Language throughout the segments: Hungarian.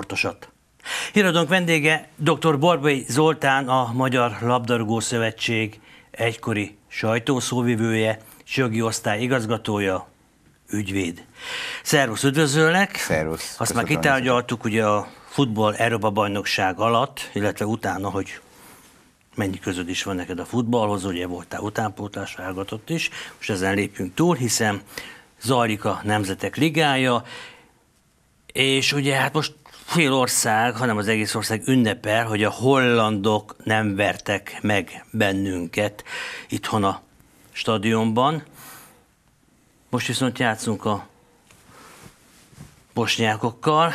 sportosat. Híradónk vendége dr. Barbai Zoltán, a Magyar Labdarúgó Szövetség egykori sajtószóvivője, jogi osztály igazgatója, ügyvéd. Szervusz, üdvözöllek! Szervusz! Azt már kitárgyaltuk ugye a futball Európa bajnokság alatt, illetve utána, hogy mennyi közöd is van neked a futballhoz, ugye voltál utánpótlás válogatott is, most ezen lépjünk túl, hiszen zajlik a Nemzetek Ligája, és ugye hát most fél ország, hanem az egész ország ünnepel, hogy a hollandok nem vertek meg bennünket itthon a stadionban. Most viszont játszunk a bosnyákokkal.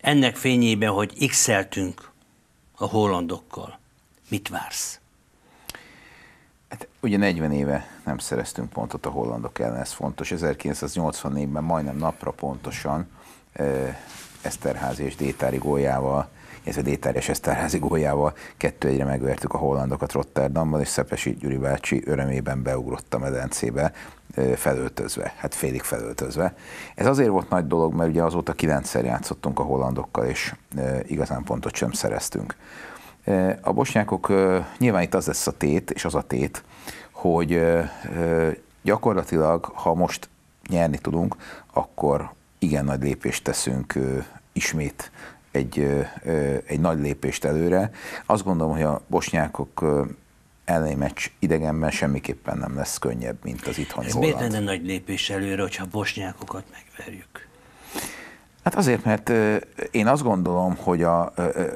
Ennek fényében, hogy x a hollandokkal. Mit vársz? Hát ugye 40 éve nem szereztünk pontot a hollandok ellen, ez fontos. 1984-ben majdnem napra pontosan Eszterházi és Détári góljával, illetve Détári és Eszterházi góljával kettő egyre megvertük a hollandokat Rotterdamban, és Szepesi Gyuri bácsi örömében beugrott a medencébe, felöltözve, hát félig felöltözve. Ez azért volt nagy dolog, mert ugye azóta kilencszer játszottunk a hollandokkal, és igazán pontot sem szereztünk. A bosnyákok, nyilván itt az lesz a tét, és az a tét, hogy gyakorlatilag, ha most nyerni tudunk, akkor igen nagy lépést teszünk ismét egy, egy nagy lépést előre. Azt gondolom, hogy a bosnyákok elleni meccs idegenben semmiképpen nem lesz könnyebb, mint az itthoni Ez miért lenne nagy lépés előre, hogyha a bosnyákokat megverjük? Hát azért, mert én azt gondolom, hogy a,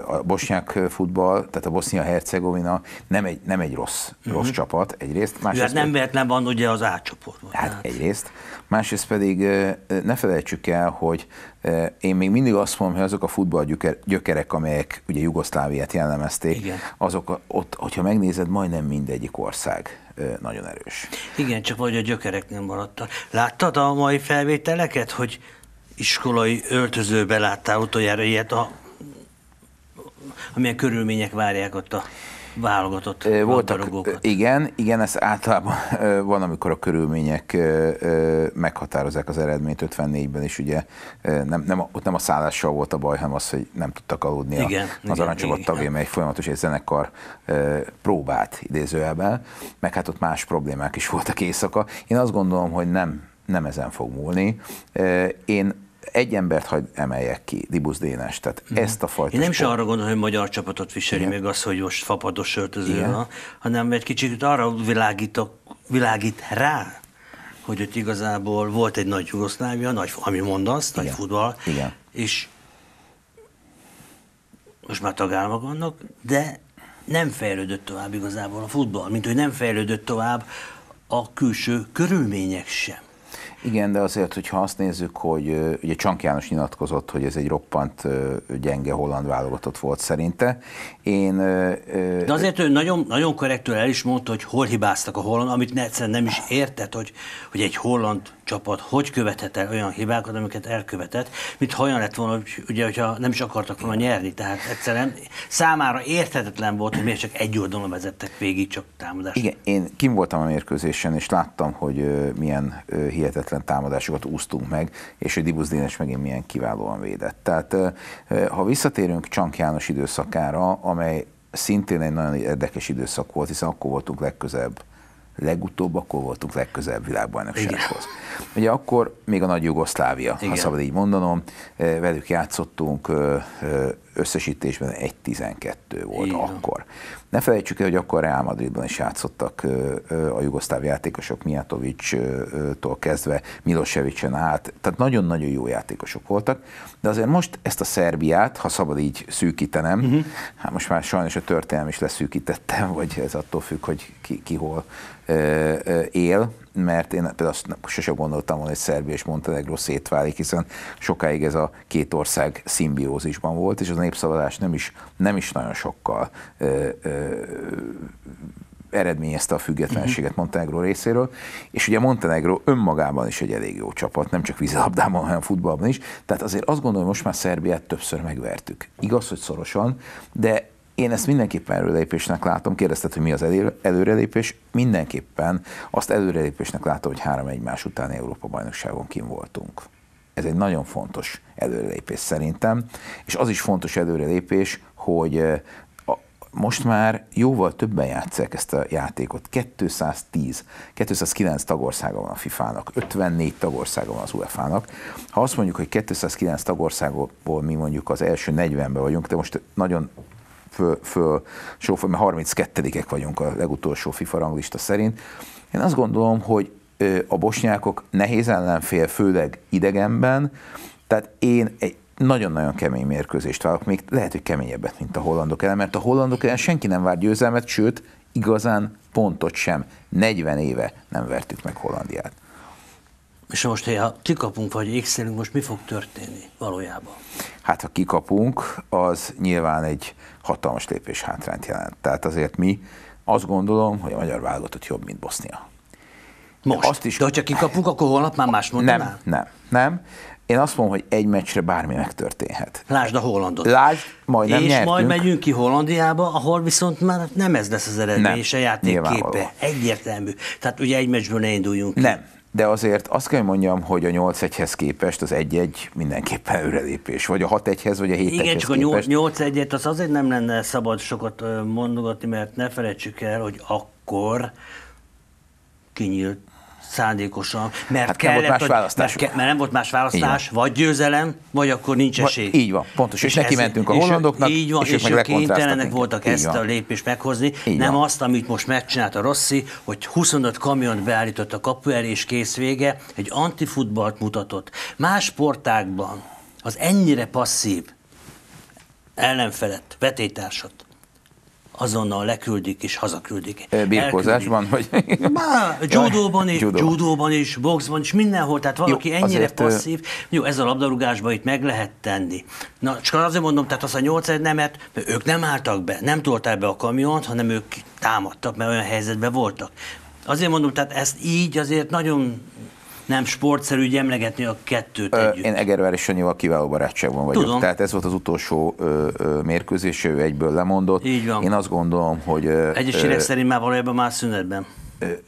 a bosnyák futball, tehát a Bosznia-Hercegovina nem egy, nem egy rossz, uh-huh. rossz csapat egyrészt. Másrészt hát nem véletlen van ugye az átcsoportban. Hát, hát egyrészt. Másrészt pedig ne felejtsük el, hogy én még mindig azt mondom, hogy azok a futball gyökerek, amelyek ugye Jugoszláviát jellemezték, Igen. azok ott, hogyha megnézed, majdnem mindegyik ország nagyon erős. Igen, csak vagy a gyökerek nem maradtak. Láttad a mai felvételeket, hogy iskolai öltözőbe láttál utoljára ilyet, a, amilyen körülmények várják ott a válogatott Voltak, igen, igen, ez általában van, amikor a körülmények meghatározzák az eredményt 54-ben is, ugye nem, nem, ott nem a szállással volt a baj, hanem az, hogy nem tudtak aludni igen, a, az aranycsapat tagjai, mely folyamatos egy zenekar próbált idézőjelben, meg hát ott más problémák is voltak éjszaka. Én azt gondolom, hogy nem, nem ezen fog múlni. Én egy embert hagy emeljek ki, Dibusz Dénes, tehát mm. ezt a fajta Én nem is arra gondolom, hogy magyar csapatot viseli Igen. még az, hogy most fapados öltöző van, hanem egy kicsit arra világítok, világít rá, hogy ott igazából volt egy nagy Jugoszlávia, nagy, ami mondasz, nagy futball, Igen. és most már tagállamok vannak, de nem fejlődött tovább igazából a futball, mint hogy nem fejlődött tovább a külső körülmények sem. Igen, de azért, hogyha azt nézzük, hogy ugye Csank János nyilatkozott, hogy ez egy roppant gyenge holland válogatott volt szerinte. Én... De azért ő nagyon, nagyon korrektül el is mondta, hogy hol hibáztak a holland, amit egyszerűen nem is értett, hogy, hogy egy holland csapat hogy követhet el olyan hibákat, amiket elkövetett, mint ha olyan lett volna, ugye, hogyha nem is akartak volna nyerni. Tehát egyszerűen számára érthetetlen volt, hogy miért csak egy oldalon vezettek végig csak támadást. Igen, én kim voltam a mérkőzésen, és láttam, hogy milyen hihetetlen támadásokat úsztunk meg, és hogy Dibusz Dénes megint milyen kiválóan védett. Tehát ha visszatérünk Csank János időszakára, amely szintén egy nagyon érdekes időszak volt, hiszen akkor voltunk legközelebb legutóbb akkor voltunk legközelebb világbajnoksághoz. Ugye akkor még a nagy Jugoszlávia, Igen. ha szabad így mondanom, velük játszottunk, összesítésben 1-12 volt Igen. akkor. Ne felejtsük el, hogy akkor Real Madridban is játszottak a jugoszláv játékosok, Mijatovic-tól kezdve Milosevicen át, tehát nagyon-nagyon jó játékosok voltak, de azért most ezt a Szerbiát, ha szabad így szűkítenem, uh-huh. hát most már sajnos a történelem is leszűkítettem, vagy ez attól függ, hogy ki, ki hol él, mert én például azt sose gondoltam volna, hogy Szerbia és Montenegro szétválik, hiszen sokáig ez a két ország szimbiózisban volt, és az népszavazás nem is, nem is nagyon sokkal ö, ö, eredményezte a függetlenséget uh-huh. Montenegro részéről, és ugye Montenegro önmagában is egy elég jó csapat, nem csak vízilabdában, hanem futballban is, tehát azért azt gondolom, hogy most már Szerbiát többször megvertük. Igaz, hogy szorosan, de én ezt mindenképpen előrelépésnek látom. Kérdezted, hogy mi az előrelépés? Mindenképpen azt előrelépésnek látom, hogy három egymás után Európa bajnokságon kim voltunk. Ez egy nagyon fontos előrelépés szerintem, és az is fontos előrelépés, hogy most már jóval többen játszák ezt a játékot. 210, 209 tagországa van a FIFA-nak, 54 tagországa van az UEFA-nak. Ha azt mondjuk, hogy 209 tagországból mi mondjuk az első 40-ben vagyunk, de most nagyon föl, föl sófa, mert 32-ek vagyunk a legutolsó FIFA ranglista szerint. Én azt gondolom, hogy a bosnyákok nehéz ellenfél, főleg idegenben, tehát én egy nagyon-nagyon kemény mérkőzést várok, még lehet, hogy keményebbet, mint a hollandok ellen, mert a hollandok ellen senki nem vár győzelmet, sőt, igazán pontot sem. 40 éve nem vertük meg Hollandiát. És most, ha kikapunk vagy x most mi fog történni valójában? Hát, ha kikapunk, az nyilván egy hatalmas lépés hátrányt jelent. Tehát azért mi azt gondolom, hogy a magyar válogatott jobb, mint Bosznia. Most? Azt is... De hogyha kikapunk, akkor holnap már más mondanál? Nem, nem, nem. Én azt mondom, hogy egy meccsre bármi megtörténhet. Lásd a Hollandot. Lásd, majd nem És nyertünk. majd megyünk ki Hollandiába, ahol viszont már nem ez lesz az eredmény, nem, és a játék képe. Egyértelmű. Tehát ugye egy meccsből ne induljunk ki. Nem, de azért azt kell mondjam, hogy a 8-1-hez képest az 1-1 mindenképpen őrelépés, vagy a 6-1-hez, vagy a 7 Igen, csak képest. a 8-1-et az azért nem lenne szabad sokat mondogatni, mert ne felejtsük el, hogy akkor kinyílt szándékosan, mert, hát kellett, nem volt más választás. Mert, mert nem volt más választás, vagy győzelem, vagy akkor nincs esély. Így van, pontos. És, és neki mentünk a hollandoknak, így van, és, és ők kénytelenek voltak így ezt van. a lépést meghozni, így nem van. azt, amit most megcsinált a Rossi, hogy 25 kamiont beállított a kapu elé, és kész vége, egy antifutballt mutatott. Más sportákban az ennyire passzív ellenfelet, vetétársat azonnal leküldik és hazaküldik. Birkózásban? Vagy... judóban is, Judo. judóban is, boxban is, mindenhol. Tehát valaki Jó, ennyire azért, passzív. Jó, ez a labdarúgásban itt meg lehet tenni. Na, csak azért mondom, tehát az a 8 nemet, mert ők nem álltak be, nem tolták be a kamiont, hanem ők támadtak, mert olyan helyzetben voltak. Azért mondom, tehát ezt így azért nagyon nem sportszerű hogy emlegetni a kettőt Ö, együtt. Én Egerver és Sanyival kiváló barátságban vagyok. Tudom. Tehát ez volt az utolsó ö, ö, mérkőzés, ő egyből lemondott. Így van. Én azt gondolom, hogy... Egyességek szerint már valójában már szünetben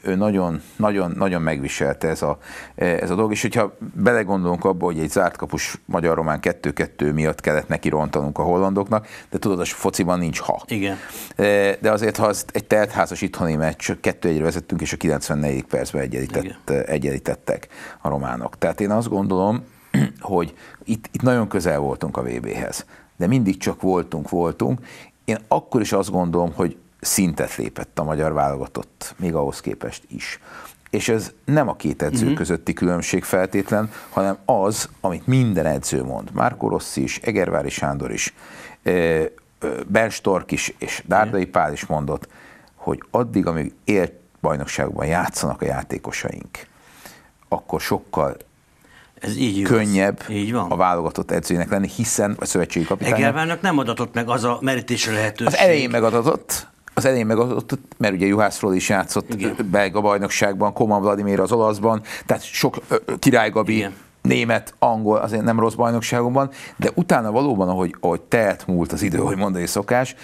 ő nagyon, nagyon, nagyon megviselte ez a, ez a dolog, és hogyha belegondolunk abba, hogy egy zárt kapus magyar-román 2-2 miatt kellett neki rontanunk a hollandoknak, de tudod, a fociban nincs ha. Igen. De azért, ha az egy teltházas itthoni meccs, 2 1 vezettünk, és a 94. percben egyenlített, egyenlítettek a románok. Tehát én azt gondolom, hogy itt, itt nagyon közel voltunk a VB-hez, de mindig csak voltunk, voltunk. Én akkor is azt gondolom, hogy szintet lépett a magyar válogatott, még ahhoz képest is. És ez nem a két edző uh-huh. közötti különbség feltétlen, hanem az, amit minden edző mond. Márko Rossi is, Egervári Sándor is, Ben Stork is, és Dárdai Pál is mondott, hogy addig, amíg élt bajnokságban játszanak a játékosaink, akkor sokkal ez így könnyebb így van. a válogatott edzőnek lenni, hiszen a szövetségi kapitány. Egervárnak nem adatott meg az a merítésre lehetőség. Az elején megadatott, az elején megadott, mert ugye Juhászról is játszott belga bajnokságban, Koman Vladimir az olaszban, tehát sok Király Gabi, Igen. német, angol, azért nem rossz bajnokságokban, de utána valóban, ahogy, ahogy telt múlt az idő, hogy mondani szokás,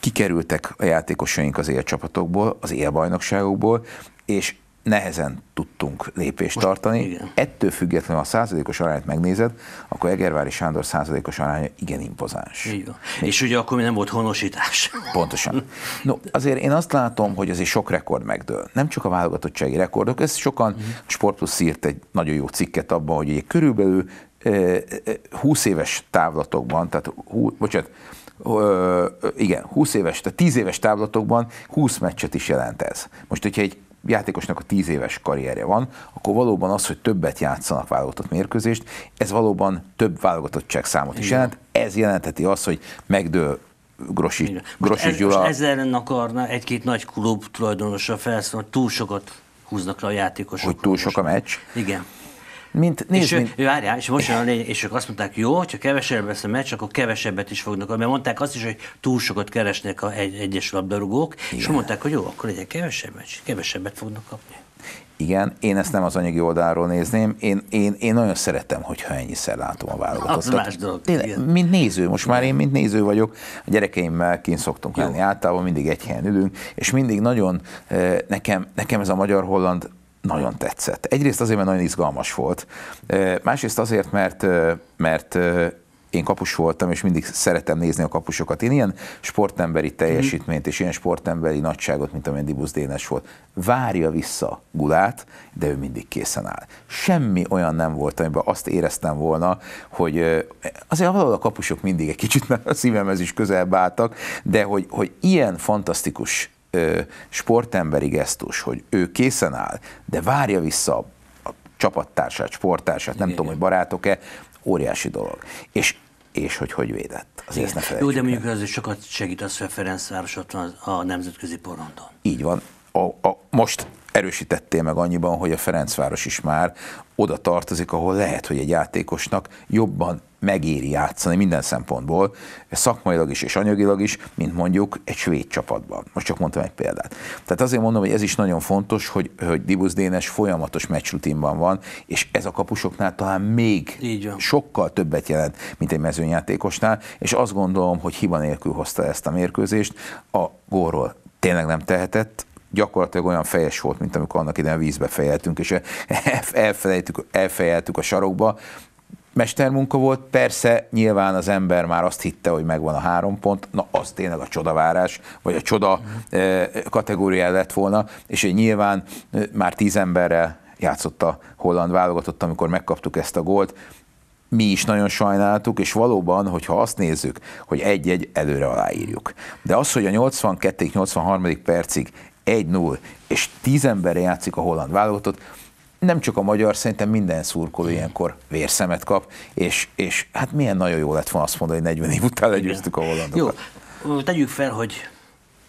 kikerültek a játékosaink az élcsapatokból, az élbajnokságokból, és nehezen tudtunk lépést Most, tartani. Igen. Ettől függetlenül, ha a százalékos arányt megnézed, akkor Egervári Sándor százalékos aránya igen impozáns. Igen. És ugye akkor nem volt honosítás. Pontosan. No, azért én azt látom, hogy azért sok rekord megdől. Nem csak a válogatottsági rekordok, ez sokan, uh-huh. Sportplusz írt egy nagyon jó cikket abban, hogy egy körülbelül 20 éves távlatokban, tehát, hú, bocsánat, igen, 20 éves, tehát 10 éves távlatokban 20 meccset is jelent ez. Most, hogyha egy játékosnak a tíz éves karrierje van, akkor valóban az, hogy többet játszanak válogatott mérkőzést, ez valóban több válogatottság számot is jelent. Ez jelentheti azt, hogy megdől Grosi, Grosi ez, Gyula. ezzel akarna egy-két nagy klub tulajdonosa felszólni, túl sokat húznak le a játékosok. Hogy túl sok a meccs? Igen. Mint, nézd, és, mint... Ő, várjál, és most jön a lényeg, és ők azt mondták, jó, ha kevesebb lesz a meccs, akkor kevesebbet is fognak, mert mondták azt is, hogy túl sokat keresnek a egy, egyes labdarúgók, Igen. és mondták, hogy jó, akkor legyen kevesebb meccs, kevesebbet fognak kapni. Igen, én ezt nem az anyagi oldalról nézném, én, én, én nagyon szeretem, hogyha ennyiszer látom a válogatottat. Az más dolog. Tényleg, mint néző, most már én mint néző vagyok, a gyerekeimmel kint szoktunk lenni, általában mindig egy helyen ülünk, és mindig nagyon, eh, nekem, nekem ez a magyar-holland nagyon tetszett. Egyrészt azért, mert nagyon izgalmas volt, másrészt azért, mert, mert én kapus voltam, és mindig szeretem nézni a kapusokat. Én ilyen sportemberi teljesítményt és ilyen sportemberi nagyságot, mint amilyen Dibusz Dénes volt, várja vissza Gulát, de ő mindig készen áll. Semmi olyan nem volt, amiben azt éreztem volna, hogy azért valahol a kapusok mindig egy kicsit a szívemhez is közelbe álltak, de hogy, hogy ilyen fantasztikus sportemberi gesztus, hogy ő készen áll, de várja vissza a csapattársát, sporttársát, nem Igen. tudom, hogy barátok-e, óriási dolog. És és hogy hogy védett. Azért ezt ne Jó, de mondjuk azért sokat segít az, hogy a Ferencváros ott van a nemzetközi porondon. Így van. A, a, most erősítettél meg annyiban, hogy a Ferencváros is már oda tartozik, ahol lehet, hogy egy játékosnak jobban megéri játszani minden szempontból, szakmailag is és anyagilag is, mint mondjuk egy svéd csapatban. Most csak mondtam egy példát. Tehát azért mondom, hogy ez is nagyon fontos, hogy, hogy Dibusz Dénes folyamatos meccsrutinban van, és ez a kapusoknál talán még sokkal többet jelent, mint egy mezőnyjátékosnál, és azt gondolom, hogy hiba nélkül hozta ezt a mérkőzést. A gólról tényleg nem tehetett, gyakorlatilag olyan fejes volt, mint amikor annak idején vízbe fejeltünk, és elfelejtük, elfejeltük a sarokba, mestermunka volt, persze nyilván az ember már azt hitte, hogy megvan a három pont, na az tényleg a csodavárás, vagy a csoda uh kategóriá lett volna, és nyilván eh, már tíz emberrel játszott a holland válogatott, amikor megkaptuk ezt a gólt, mi is nagyon sajnáltuk, és valóban, hogyha azt nézzük, hogy egy-egy előre aláírjuk. De az, hogy a 82-83. percig 1-0, és 10 emberre játszik a holland válogatott, nem csak a magyar, szerintem minden szurkoló ilyenkor vérszemet kap, és, és hát milyen nagyon jó lett volna azt mondani, hogy 40 év után legyőztük a hollandokat. Jó, tegyük fel, hogy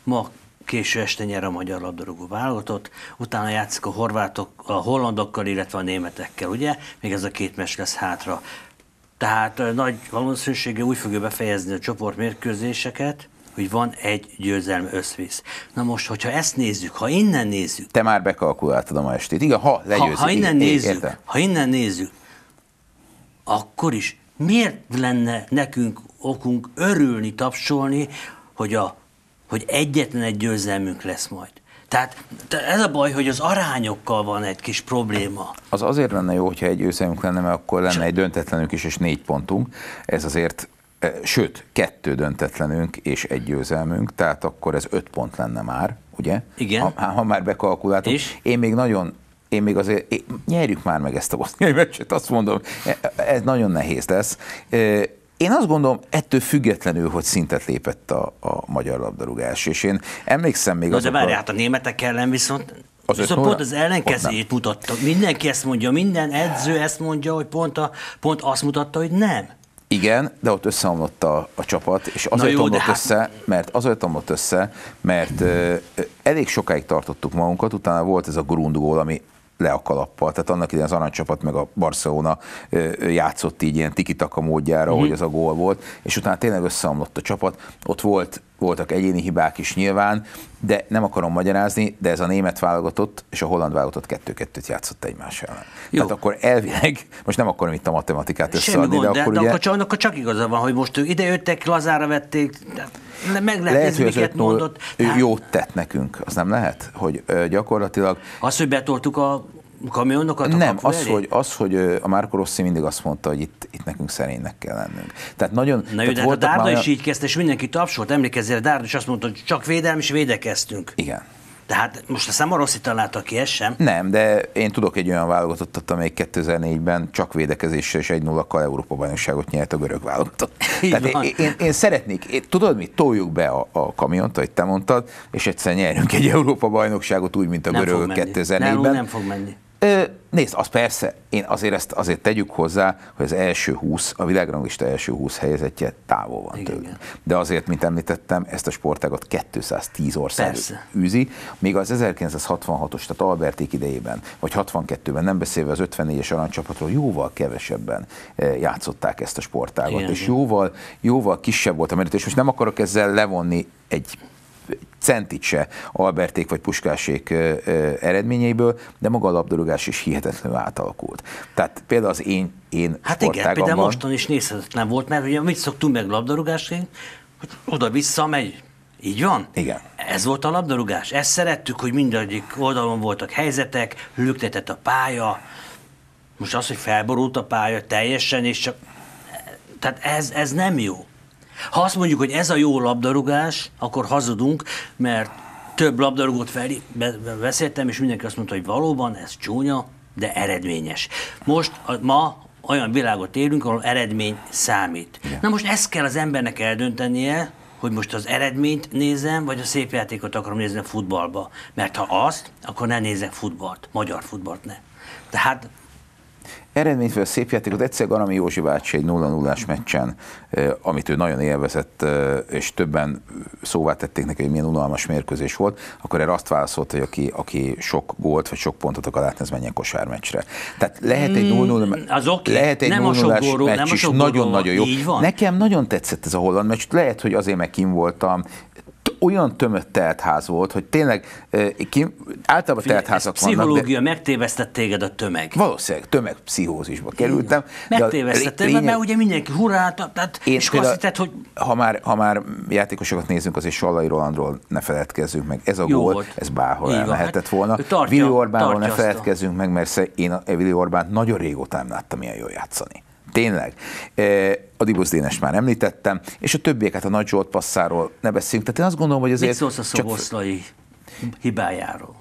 ma késő este nyer a magyar labdarúgó válogatott, utána játszik a horvátok, a hollandokkal, illetve a németekkel, ugye? Még ez a két mes lesz hátra. Tehát nagy valószínűséggel úgy fogja befejezni a csoportmérkőzéseket, hogy van egy győzelme összvisz. Na most, hogyha ezt nézzük, ha innen nézzük... Te már bekalkuláltad a ma estét. Igen, ha legyőzik. Ha, ha innen igen, nézzük, érte? ha innen nézzük, akkor is miért lenne nekünk okunk örülni, tapsolni, hogy, a, hogy egyetlen egy győzelmünk lesz majd? Tehát ez a baj, hogy az arányokkal van egy kis probléma. Az azért lenne jó, hogyha egy győzelmünk lenne, mert akkor lenne egy döntetlenünk is, és négy pontunk. Ez azért sőt, kettő döntetlenünk és egy győzelmünk, tehát akkor ez öt pont lenne már, ugye? Igen. Ha, ha már bekalkuláltuk. És? Én még nagyon én még azért, én, nyerjük már meg ezt a boszniai meccset, azt mondom, e, ez nagyon nehéz lesz. Én azt gondolom, ettől függetlenül, hogy szintet lépett a, a magyar labdarúgás, és én emlékszem még az. De várj, hát a németek ellen viszont az Viszont pont az ellenkezőjét mutatta. Mindenki ezt mondja, minden edző ezt mondja, hogy pont, a, pont azt mutatta, hogy nem. Igen, de ott összeomlott a, a csapat, és azért jó, omlott hát... össze, mert azért omlott össze, mert ö, elég sokáig tartottuk magunkat, utána volt ez a grundgól, ami le a kalappal. Tehát annak idején az aranycsapat meg a Barcelona játszott így ilyen tikitaka módjára, mm-hmm. hogy ez a gól volt, és utána tényleg összeomlott a csapat. Ott volt, voltak egyéni hibák is nyilván, de nem akarom magyarázni, de ez a német válogatott és a holland válogatott kettő-kettőt játszott egymás ellen. Jó. Tehát akkor elvileg, most nem akarom itt a matematikát összeadni, de, de akkor de, ugye... akkor, csak, akkor csak igaza van, hogy most ők idejöttek, lazára vették, meg lehet, lehet hogy miket mondott. Ő tehát... jót tett nekünk, az nem lehet? Hogy gyakorlatilag... Az, hogy betoltuk a kamionokat a Nem, az hogy, az, hogy a Marco Rossi mindig azt mondta, hogy itt, itt nekünk szerénynek kell lennünk. Tehát nagyon... Na jó, de hát a Dárda olyan... is így kezdte, és mindenki tapsolt, emlékezzél, Dárda is azt mondta, hogy csak védelem, és védekeztünk. Igen. Tehát most a Szamaroszi találta ki, ez sem? Nem, de én tudok egy olyan válogatottat, amely 2004-ben csak védekezéssel és egy 0 Európa bajnokságot nyert a görög válogatott. Tehát én, én, én, szeretnék, én, tudod mit, toljuk be a, a kamiont, ahogy te mondtad, és egyszer nyerünk egy Európa bajnokságot úgy, mint a görögök 2004-ben. Nem, nem fog menni. Nézd, az persze, én azért ezt azért tegyük hozzá, hogy az első 20, a világranglista első 20 helyzetje távol van tőle. De azért, mint említettem, ezt a sportágot 210 ország persze. űzi, még az 1966-os, tehát Alberték idejében, vagy 62-ben, nem beszélve az 54-es aranycsapatról, jóval kevesebben játszották ezt a sportágot, igen, és igen. jóval, jóval kisebb volt a merítés. Most nem akarok ezzel levonni egy centit se Alberték vagy Puskásék eredményeiből, de maga a labdarúgás is hihetetlenül átalakult. Tehát például az én, én Hát igen, például mostan is nézhetetlen volt, mert ugye mit szoktunk meg labdarúgásként, hogy oda-vissza megy Így van? Igen. Ez volt a labdarúgás. Ezt szerettük, hogy mindegyik oldalon voltak helyzetek, lüktetett a pálya. Most az, hogy felborult a pálya teljesen, és csak... Tehát ez, ez nem jó. Ha azt mondjuk, hogy ez a jó labdarúgás, akkor hazudunk, mert több labdarúgót fel, be, beszéltem, és mindenki azt mondta, hogy valóban ez csúnya, de eredményes. Most ma olyan világot élünk, ahol eredmény számít. Igen. Na most ezt kell az embernek eldöntenie, hogy most az eredményt nézem, vagy a szép játékot akarom nézni a futballba. Mert ha azt, akkor ne nézek futballt, magyar futballt ne. Tehát eredményt vagy a szép játékot egyszer Garami Józsi bácsi egy 0 0 meccsen, amit ő nagyon élvezett, és többen szóvá tették neki, hogy milyen unalmas mérkőzés volt, akkor erre azt válaszolt, hogy aki, aki sok gólt vagy sok pontot akar látni, az menjen kosármeccsre. Tehát lehet egy 0 0 mm, az okay. lehet egy 0 0 meccs is nagyon-nagyon jó. Nekem nagyon tetszett ez a holland meccs, lehet, hogy azért meg kim voltam, olyan tömött teltház volt, hogy tényleg ki, általában Figyelj, teltházak vannak. Pszichológia, de... megtévesztett téged a tömeg. Valószínűleg tömegpszichózisba kerültem. Megtévesztettél, lényeg... mert ugye mindenki hurrálta, tehát, Én és azt hitted, hogy... Ha már, ha már játékosokat nézzünk, azért Sallai Rolandról ne feledkezzünk meg. Ez a Jó gól, volt. ez bárhol el lehetett volna. Hát, Vili Orbánról ne feledkezzünk meg, mert én a Vili Orbánt nagyon régóta nem láttam ilyen jól játszani. Tényleg. A Dibusz Dénes már említettem, és a többieket a Nagy Zsolt passzáról ne beszéljünk. Tehát én azt gondolom, hogy azért... Mit szólsz a Szoboszlai csak... hibájáról?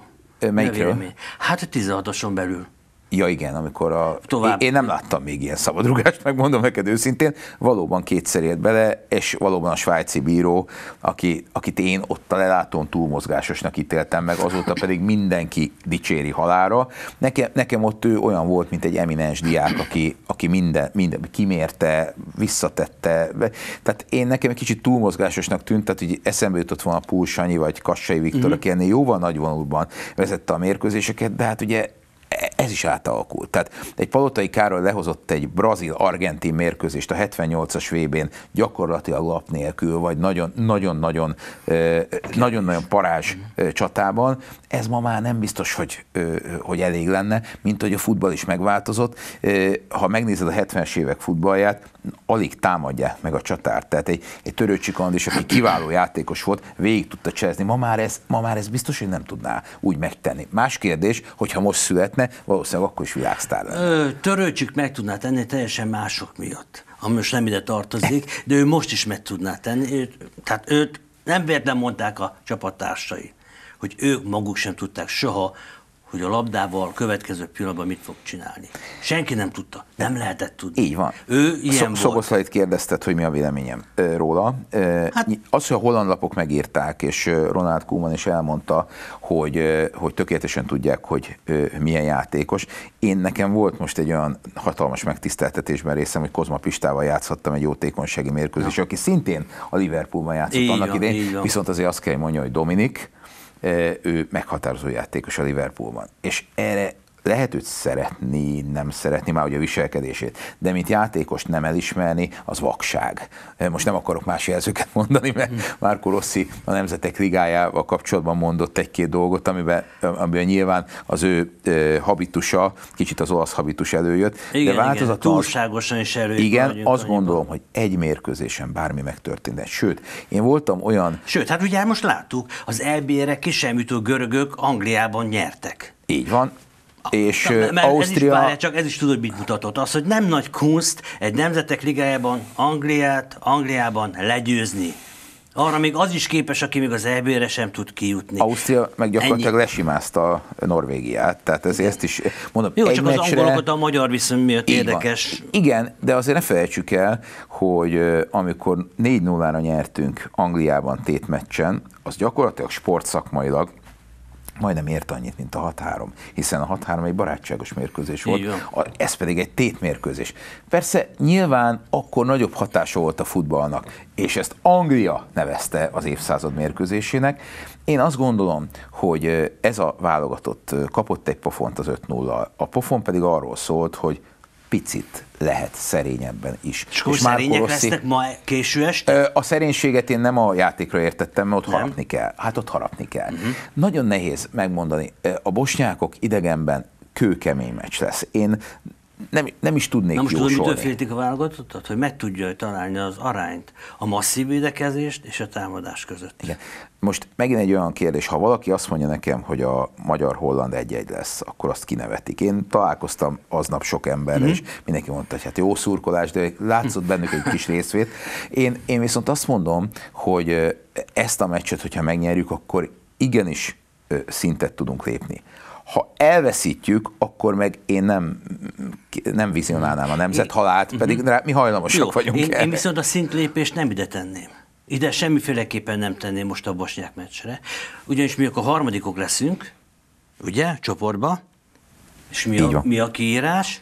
Melyikről? Hát a 16-oson belül. Ja igen, amikor a... Tovább. Én, nem láttam még ilyen szabadrugást, megmondom neked őszintén. Valóban kétszer ért bele, és valóban a svájci bíró, aki, akit én ott a lelátón túlmozgásosnak ítéltem meg, azóta pedig mindenki dicséri halára. Nekem, nekem ott ő olyan volt, mint egy eminens diák, aki, aki minden, minden kimérte, visszatette. Tehát én nekem egy kicsit túlmozgásosnak tűnt, tehát hogy eszembe jutott volna Púl Sanyi vagy Kassai Viktor, mm-hmm. aki ennél jóval nagyvonalúban vezette a mérkőzéseket, de hát ugye ez is átalakult. Tehát egy Palotai Károly lehozott egy brazil-argentin mérkőzést a 78-as VB-n gyakorlatilag lap nélkül, vagy nagyon-nagyon nagyon-nagyon parázs csatában. Ez ma már nem biztos, hogy, hogy elég lenne, mint hogy a futball is megváltozott. Ha megnézed a 70-es évek futballját, alig támadják meg a csatárt. Tehát egy, egy törőcsi is, aki kiváló játékos volt, végig tudta cserezni. Ma már, ez, ma már ez biztos, hogy nem tudná úgy megtenni. Más kérdés, hogyha most születne, valószínűleg akkor is világsztár lenne. Törőcsik meg tudná tenni teljesen mások miatt, ami most nem ide tartozik, de ő most is meg tudná tenni. Ő, tehát őt nem véletlen mondták a csapattársai, hogy ők maguk sem tudták soha hogy a labdával következő pillanatban mit fog csinálni. Senki nem tudta, nem lehetett tudni. Így van. Ő ilyen Szoboszlait Szoboszlait kérdezted, hogy mi a véleményem róla. Hát, az, hogy a holland lapok megírták, és Ronald Koeman is elmondta, hogy, hogy tökéletesen tudják, hogy milyen játékos. Én nekem volt most egy olyan hatalmas megtiszteltetésben részem, hogy Kozma Pistával játszhattam egy jótékonysági mérkőzés, aki szintén a Liverpoolban játszott annak idején, viszont azért azt kell mondani, hogy Dominik, ő meghatározó játékos a Liverpoolban. És erre lehet őt szeretni, nem szeretni, már ugye a viselkedését, de mint játékos nem elismerni, az vakság. Most nem akarok más jelzőket mondani, mert. Márko Rossi a Nemzetek Ligájával kapcsolatban mondott egy-két dolgot, amiben, amiben nyilván az ő habitusa, kicsit az olasz habitus előjött. Igen, de változatlan, igen, túlságosan is előjött. Igen, azt gondolom, hogy egy mérkőzésen bármi megtörténhet. Sőt, én voltam olyan... Sőt, hát ugye most láttuk, az EB-re kiseműtő görögök Angliában nyertek. Így van, és Na, mert Ausztria... Ez is, csak ez is tudod, mit mutatott. Az, hogy nem nagy kunst egy nemzetek ligájában Angliát, Angliában legyőzni. Arra még az is képes, aki még az EB-re sem tud kijutni. Ausztria meg gyakorlatilag Ennyi. lesimázta Norvégiát, tehát ezért ezt is mondom. Jó, egy csak meccsre... az angolokat a magyar viszony miatt Igen. érdekes. Igen, de azért ne felejtsük el, hogy amikor 4-0-ra nyertünk Angliában tétmeccsen, az gyakorlatilag sportszakmailag majdnem ért annyit, mint a 6-3, hiszen a 6-3 egy barátságos mérkőzés volt, ez pedig egy tétmérkőzés. Persze nyilván akkor nagyobb hatása volt a futballnak, és ezt Anglia nevezte az évszázad mérkőzésének. Én azt gondolom, hogy ez a válogatott kapott egy pofont az 5-0, a pofon pedig arról szólt, hogy picit lehet szerényebben is. És, és szerények Rossi, lesznek ma késő este? A szerénységet én nem a játékra értettem, mert ott nem. harapni kell. Hát ott harapni kell. Uh-huh. Nagyon nehéz megmondani. A bosnyákok idegenben kőkemény meccs lesz. Én nem, nem is tudnék Na most jósolni. mitől féltik a válogatottat? Hogy meg tudja találni az arányt a masszív védekezést és a támadás között. Igen. Most megint egy olyan kérdés, ha valaki azt mondja nekem, hogy a magyar-holland egy-egy lesz, akkor azt kinevetik. Én találkoztam aznap sok emberrel, Mhm. és mindenki mondta, hogy hát jó szurkolás, de látszott bennük egy kis részvét. Én, én viszont azt mondom, hogy ezt a meccset, hogyha megnyerjük, akkor igenis szintet tudunk lépni. Ha elveszítjük, akkor meg én nem, nem vizionálnám a nemzet halált, pedig rá, mi hajlamosak Mhm. Jó, vagyunk én, erre. én viszont a szintlépést nem ide tenném. Ide semmiféleképpen nem tenném most a bosnyák meccsre. Ugyanis mi akkor harmadikok leszünk, ugye, csoportba, és mi a, mi a kiírás?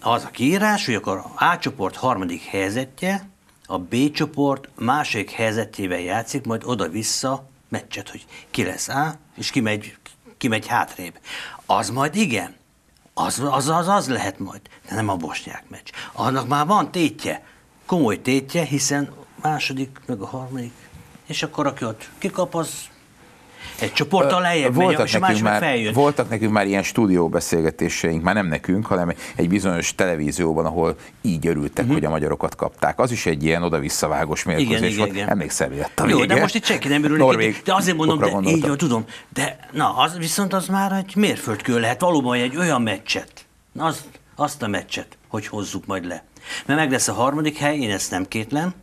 Az a kiírás, hogy akkor a A csoport harmadik helyzetje, a B csoport másik helyzetjével játszik, majd oda-vissza meccset, hogy ki lesz A, és ki megy, ki megy hátrébb. Az majd igen. Az, az, az, az lehet majd, de nem a bosnyák meccs. Annak már van tétje, komoly tétje, hiszen második, meg a harmadik, és akkor aki ott kikap, az egy csoporttal lejjebb megy, és a másik meg már, feljön. voltak nekünk már ilyen stúdióbeszélgetéseink, már nem nekünk, hanem egy bizonyos televízióban, ahol így örültek, hogy a magyarokat kapták. Az is egy ilyen oda-visszavágos mérkőzés igen, volt. igen. Emlékszel, mi lett a Jó, vége? de most itt senki nem örül Norvég de azért mondom, de okra így gondoltam. van, tudom. De na, az viszont az már egy mérföldkő lehet, valóban egy olyan meccset, az, azt a meccset, hogy hozzuk majd le. Mert meg lesz a harmadik hely, én ezt nem kétlem.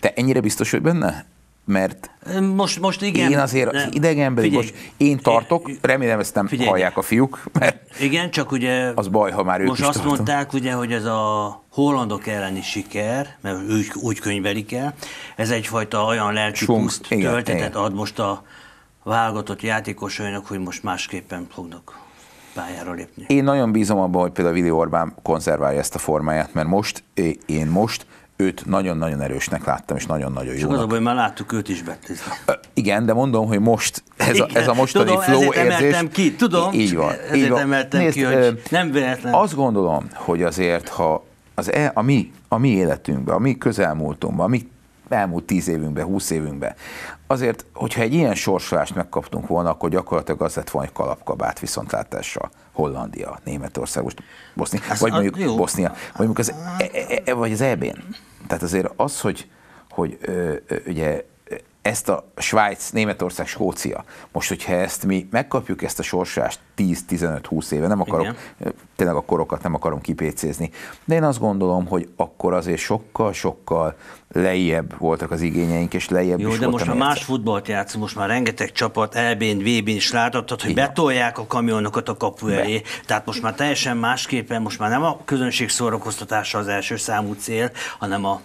Te ennyire biztos vagy benne? Mert Most, most igen. én azért de- idegenben, figyelj, most én tartok, remélem ezt nem Figyelj. hallják a fiúk, mert Igen, csak ugye... az baj, ha már ők Most is azt tartanak. mondták, ugye, hogy ez a hollandok elleni siker, mert úgy, úgy könyvelik el, ez egyfajta olyan lelki puszt töltetet ad most a válogatott játékosainak, hogy most másképpen fognak pályára lépni. Én nagyon bízom abban, hogy például Vili Orbán konzerválja ezt a formáját, mert most, én most őt nagyon-nagyon erősnek láttam, és nagyon-nagyon Csak az hogy már láttuk őt is. Ö, Igen, de mondom, hogy most ez a, ez a mostani tudom, flow ezért érzés. emeltem ki, tudom, Így van. ezért így van. emeltem ki, hogy nem véletlen. Azt gondolom, hogy azért, ha az e, a, mi, a mi életünkben, a mi közelmúltunkban, a mi elmúlt tíz évünkben, húsz évünkben, azért, hogyha egy ilyen sorsolást megkaptunk volna, akkor gyakorlatilag az lett volna egy kalapkabát viszontlátásra. Hollandia, Németország, most Bosznia, vagy mondjuk jó. Bosznia, vagy mondjuk az, e, e, e, vagy az EB-n. Tehát azért az, hogy, hogy ö, ö, ugye ezt a Svájc, Németország, Skócia, most, hogyha ezt mi megkapjuk, ezt a sorsást 10-15-20 éve, nem akarok, Igen. tényleg a korokat nem akarom kipécézni, de én azt gondolom, hogy akkor azért sokkal-sokkal lejjebb voltak az igényeink, és lejjebb Jó, is de volt most már más futballt játszunk, most már rengeteg csapat EB-n, VB-n is láthattad, hogy van. betolják a kamionokat a kapu Be. elé. Tehát most már teljesen másképpen, most már nem a közönség szórakoztatása az első számú cél, hanem a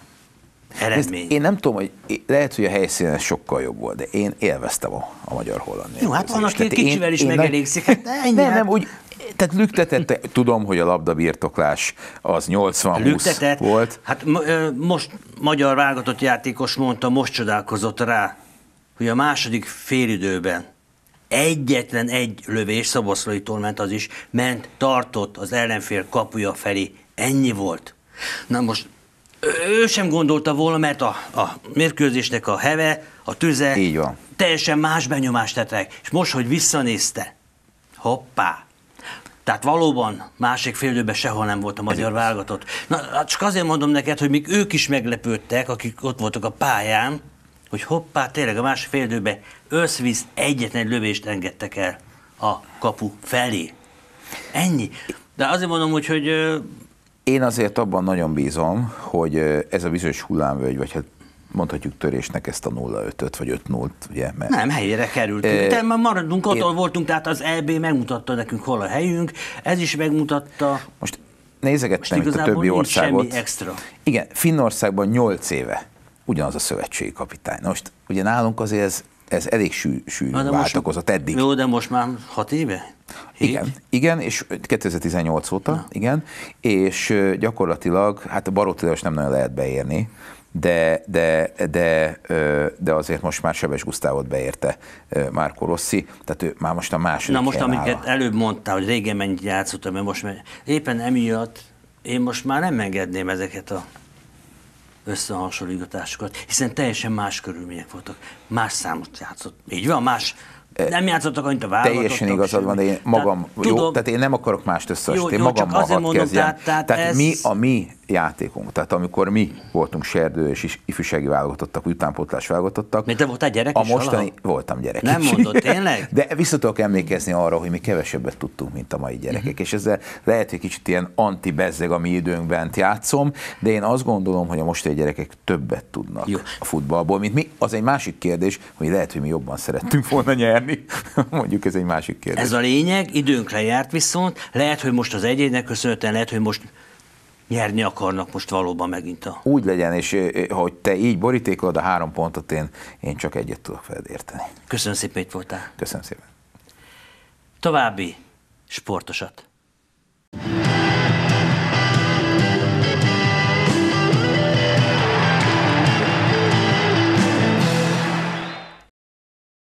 Eredmény. én nem tudom, hogy lehet, hogy a helyszínen sokkal jobb volt, de én élveztem a, a magyar-holland Jó, hát van, aki kicsivel is nem- megelégszik. Hát ennyi, nem, hát. nem, úgy, tehát lüktetett, tudom, hogy a labdabirtoklás az 80-20 Lüktetett. volt. Hát most magyar válogatott játékos mondta, most csodálkozott rá, hogy a második félidőben egyetlen egy lövés, Szaboszlaitól ment az is, ment, tartott az ellenfél kapuja felé. Ennyi volt. Na most ő- sem gondolta volna, mert a, a mérkőzésnek a heve, a tüze Így van. teljesen más benyomást tettek. És most, hogy visszanézte, hoppá, tehát valóban másik fél időben sehol nem volt a magyar válogatott. Na, hát csak azért mondom neked, hogy még ők is meglepődtek, akik ott voltak a pályán, hogy hoppá, tényleg a másik fél időben összvisz egyetlen lövést engedtek el a kapu felé. Ennyi. De azért mondom, hogy, hogy Én azért abban nagyon bízom, hogy ez a bizonyos hullámvölgy, vagy hát mondhatjuk törésnek ezt a 0-5-öt, vagy 5-0-t, ugye? Mert nem, helyére kerültünk. Ö, De már maradunk, ott én- voltunk, tehát az EB megmutatta nekünk, hol a helyünk, ez is megmutatta. Most nézegettem Most itt a többi országot. extra. Igen, Finnországban 8 éve ugyanaz a szövetségi kapitány. Most ugye nálunk azért ez, ez elég sű, sűrű Na, váltakozott eddig. Jó, de most már hat éve? Hét? Igen, igen, és 2018 óta, Na. igen, és gyakorlatilag, hát a Barotilos nem nagyon lehet beérni, de, de, de, de azért most már Sebes Gusztávot beérte Márko Rossi, tehát ő már most a második Na most, helyen áll. amiket előbb mondtál, hogy régen mennyit játszottam, mert most már éppen emiatt én most már nem engedném ezeket a összehasonlításokat, hiszen teljesen más körülmények voltak. Más számot játszott. Így van, más Nem játszottak annyit a válogatottak Teljesen igazad van, de én magam, tehát, jó, tudom, tehát én nem akarok mást összehasonlítani, én csak magammal azért hadd mondom, kezdjem. tehát- tehát tehát ez- mi a mi játékunk, tehát amikor mi voltunk serdő és ifjúsági válogatottak, utánpótlás válogatottak, Mert te voltál gyerek a is mostani, valaha? voltam gyerek Nem is. mondod, tényleg? De vissza tudok emlékezni arra, hogy mi kevesebbet tudtunk, mint a mai gyerekek. Uh-huh. És ezzel lehet, hogy kicsit ilyen anti-bezzeg a mi időnkben játszom, de én azt gondolom, hogy a mostani gyerekek többet tudnak Jó. a futballból, mint mi. Az egy másik kérdés, hogy lehet, hogy mi jobban szerettünk volna nyerni. Mondjuk ez egy másik kérdés. Ez a lényeg, időnkre járt viszont, lehet, hogy most az egyének köszönhetően, lehet, hogy most nyerni akarnak most valóban megint a... Úgy legyen, és eh, hogy te így borítékolod a három pontot, én, én csak egyet tudok veled érteni. Köszönöm szépen, itt voltál. Köszönöm szépen. További sportosat.